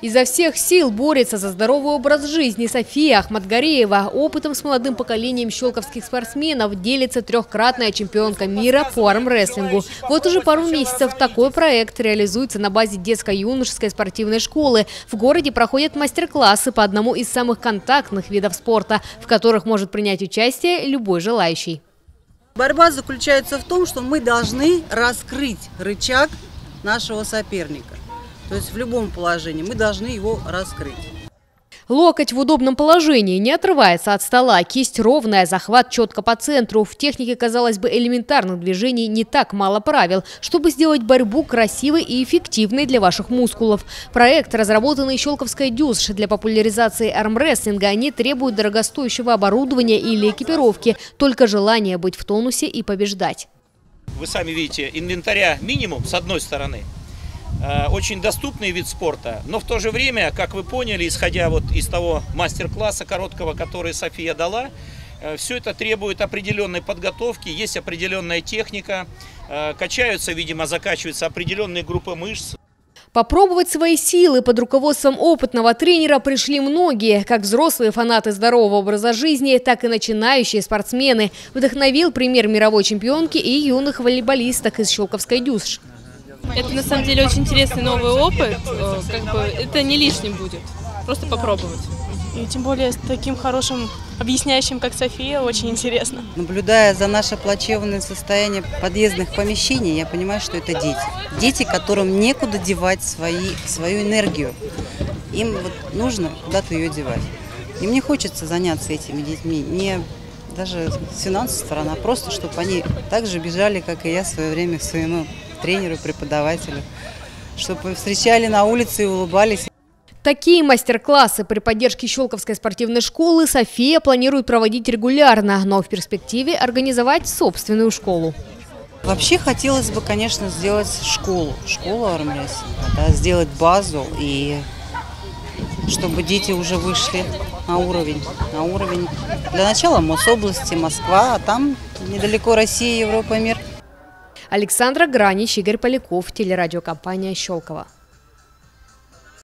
Изо всех сил борется за здоровый образ жизни София Ахматгареева. Опытом с молодым поколением щелковских спортсменов делится трехкратная чемпионка мира по армрестлингу. Вот уже пару месяцев такой проект реализуется на базе детско-юношеской спортивной школы. В городе проходят мастер-классы по одному из самых контактных видов спорта, в которых может принять участие любой желающий. Борьба заключается в том, что мы должны раскрыть рычаг нашего соперника. То есть в любом положении мы должны его раскрыть. Локоть в удобном положении, не отрывается от стола, кисть ровная, захват четко по центру. В технике, казалось бы, элементарных движений не так мало правил, чтобы сделать борьбу красивой и эффективной для ваших мускулов. Проект, разработанный Щелковской дюсш для популяризации армрестлинга, не требует дорогостоящего оборудования или экипировки, только желание быть в тонусе и побеждать. Вы сами видите, инвентаря минимум с одной стороны – очень доступный вид спорта, но в то же время, как вы поняли, исходя вот из того мастер-класса короткого, который София дала, э, все это требует определенной подготовки, есть определенная техника, э, качаются, видимо, закачиваются определенные группы мышц. Попробовать свои силы под руководством опытного тренера пришли многие, как взрослые фанаты здорового образа жизни, так и начинающие спортсмены. Вдохновил пример мировой чемпионки и юных волейболисток из Щелковской дюсш. Это на самом деле очень интересный новый опыт. Э, как бы это не лишним будет. Просто попробовать. И тем более с таким хорошим объясняющим, как София, очень интересно. Наблюдая за наше плачевное состояние подъездных помещений, я понимаю, что это дети. Дети, которым некуда девать свои, свою энергию. Им вот нужно куда-то ее девать. И мне хочется заняться этими детьми. Не даже с финансовой стороны, а просто, чтобы они так же бежали, как и я в свое время к своему тренеру, преподавателю, чтобы встречали на улице и улыбались. Такие мастер-классы при поддержке Щелковской спортивной школы София планирует проводить регулярно, но в перспективе организовать собственную школу. Вообще хотелось бы, конечно, сделать школу, школу армрестлинга, да, сделать базу и чтобы дети уже вышли на уровень, на уровень для начала Мособласти, Москва, а там недалеко Россия, Европа, мир. Александра Гранич, Игорь Поляков, телерадиокомпания «Щелково».